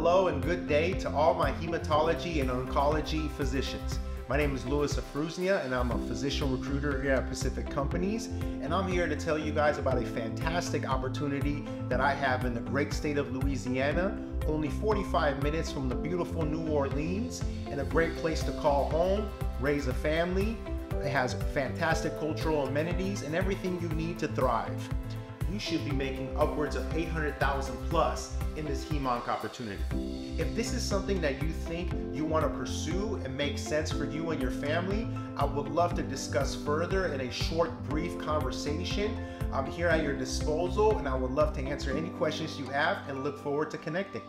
Hello and good day to all my hematology and oncology physicians. My name is Louis Afrouznia and I'm a physician recruiter here at Pacific Companies. And I'm here to tell you guys about a fantastic opportunity that I have in the great state of Louisiana, only 45 minutes from the beautiful New Orleans, and a great place to call home, raise a family. It has fantastic cultural amenities and everything you need to thrive you should be making upwards of 800,000 plus in this HEMONC opportunity. If this is something that you think you want to pursue and make sense for you and your family, I would love to discuss further in a short, brief conversation. I'm here at your disposal and I would love to answer any questions you have and look forward to connecting.